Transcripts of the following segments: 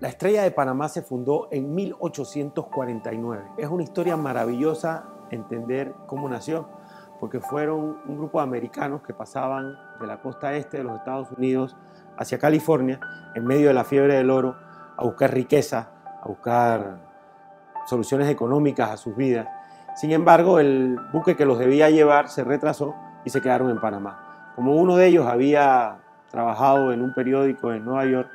La Estrella de Panamá se fundó en 1849. Es una historia maravillosa entender cómo nació, porque fueron un grupo de americanos que pasaban de la costa este de los Estados Unidos hacia California en medio de la fiebre del oro a buscar riqueza, a buscar soluciones económicas a sus vidas. Sin embargo, el buque que los debía llevar se retrasó y se quedaron en Panamá. Como uno de ellos había trabajado en un periódico en Nueva York,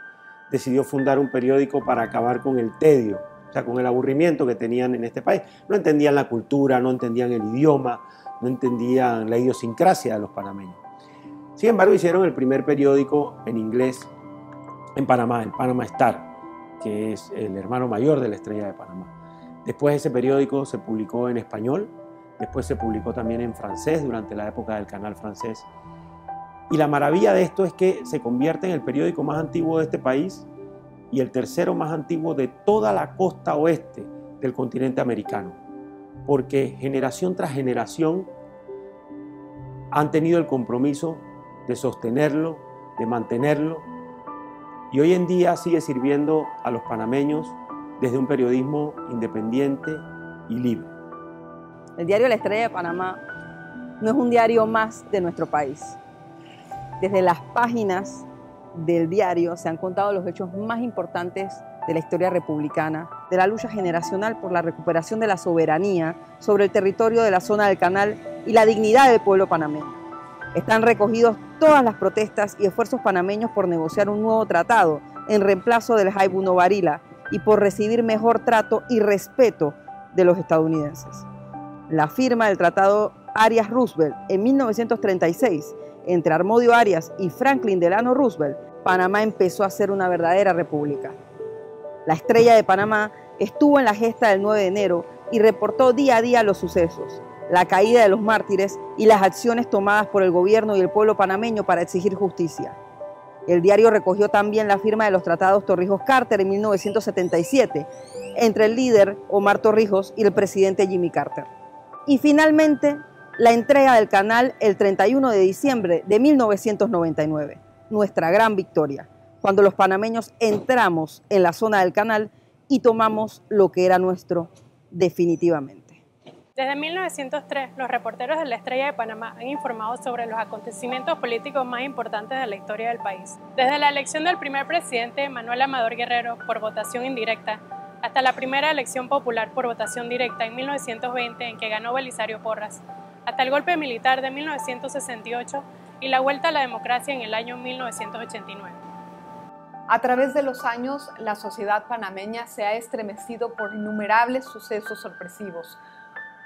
decidió fundar un periódico para acabar con el tedio, o sea, con el aburrimiento que tenían en este país. No entendían la cultura, no entendían el idioma, no entendían la idiosincrasia de los panameños. Sin embargo, hicieron el primer periódico en inglés en Panamá, el Panama Star, que es el hermano mayor de la Estrella de Panamá. Después ese periódico se publicó en español, después se publicó también en francés durante la época del canal francés y la maravilla de esto es que se convierte en el periódico más antiguo de este país y el tercero más antiguo de toda la costa oeste del continente americano, porque generación tras generación han tenido el compromiso de sostenerlo, de mantenerlo, y hoy en día sigue sirviendo a los panameños desde un periodismo independiente y libre. El diario La Estrella de Panamá no es un diario más de nuestro país desde las páginas del diario se han contado los hechos más importantes de la historia republicana, de la lucha generacional por la recuperación de la soberanía sobre el territorio de la zona del canal y la dignidad del pueblo panameño. Están recogidos todas las protestas y esfuerzos panameños por negociar un nuevo tratado en reemplazo del Jaibuno Varila y por recibir mejor trato y respeto de los estadounidenses. La firma del Tratado Arias Roosevelt en 1936 entre Armodio Arias y Franklin Delano Roosevelt, Panamá empezó a ser una verdadera república. La estrella de Panamá estuvo en la gesta del 9 de enero y reportó día a día los sucesos, la caída de los mártires y las acciones tomadas por el gobierno y el pueblo panameño para exigir justicia. El diario recogió también la firma de los tratados Torrijos-Carter en 1977 entre el líder Omar Torrijos y el presidente Jimmy Carter. Y finalmente la entrega del canal el 31 de diciembre de 1999, nuestra gran victoria, cuando los panameños entramos en la zona del canal y tomamos lo que era nuestro definitivamente. Desde 1903, los reporteros de la Estrella de Panamá han informado sobre los acontecimientos políticos más importantes de la historia del país. Desde la elección del primer presidente, Manuel Amador Guerrero, por votación indirecta, hasta la primera elección popular por votación directa en 1920 en que ganó Belisario Porras, hasta el golpe militar de 1968 y la vuelta a la democracia en el año 1989. A través de los años, la sociedad panameña se ha estremecido por innumerables sucesos sorpresivos,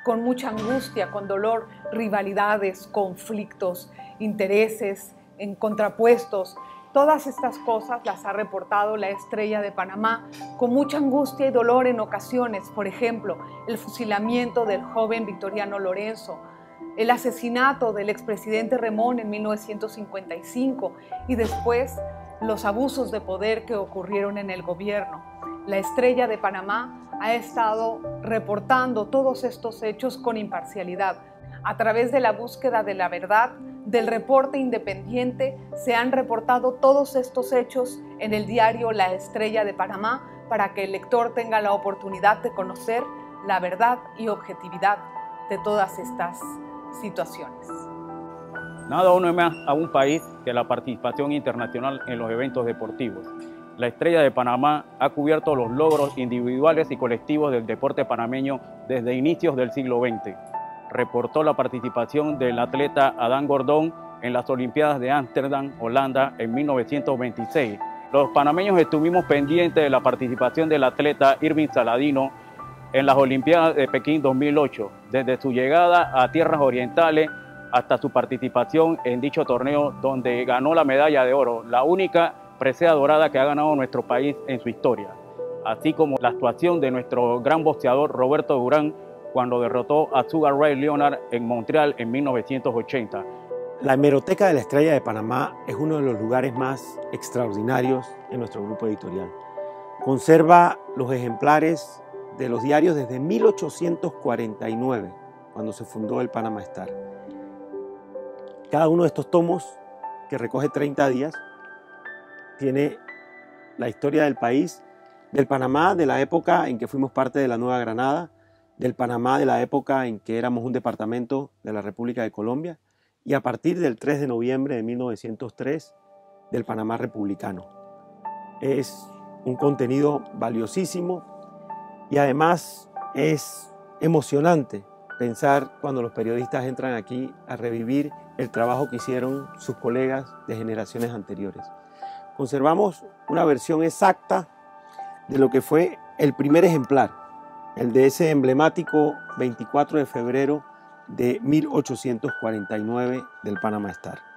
con mucha angustia, con dolor, rivalidades, conflictos, intereses en contrapuestos. Todas estas cosas las ha reportado la estrella de Panamá con mucha angustia y dolor en ocasiones. Por ejemplo, el fusilamiento del joven Victoriano Lorenzo, el asesinato del expresidente Remón en 1955 y después los abusos de poder que ocurrieron en el gobierno. La estrella de Panamá ha estado reportando todos estos hechos con imparcialidad. A través de la búsqueda de la verdad, del reporte independiente, se han reportado todos estos hechos en el diario La Estrella de Panamá para que el lector tenga la oportunidad de conocer la verdad y objetividad de todas estas situaciones. Nada une más a un país que la participación internacional en los eventos deportivos. La estrella de Panamá ha cubierto los logros individuales y colectivos del deporte panameño desde inicios del siglo XX. Reportó la participación del atleta Adán Gordón en las Olimpiadas de Ámsterdam, Holanda, en 1926. Los panameños estuvimos pendientes de la participación del atleta Irving Saladino en las Olimpiadas de Pekín 2008, desde su llegada a tierras orientales hasta su participación en dicho torneo donde ganó la medalla de oro, la única presea dorada que ha ganado nuestro país en su historia, así como la actuación de nuestro gran boxeador Roberto Durán cuando derrotó a Sugar Ray Leonard en Montreal en 1980. La hemeroteca de la Estrella de Panamá es uno de los lugares más extraordinarios en nuestro grupo editorial. Conserva los ejemplares de los diarios desde 1849, cuando se fundó el Panama Star. Cada uno de estos tomos, que recoge 30 días, tiene la historia del país del Panamá de la época en que fuimos parte de la Nueva Granada, del Panamá de la época en que éramos un departamento de la República de Colombia y a partir del 3 de noviembre de 1903 del Panamá republicano. Es un contenido valiosísimo y además es emocionante pensar cuando los periodistas entran aquí a revivir el trabajo que hicieron sus colegas de generaciones anteriores. Conservamos una versión exacta de lo que fue el primer ejemplar, el de ese emblemático 24 de febrero de 1849 del Panama Star.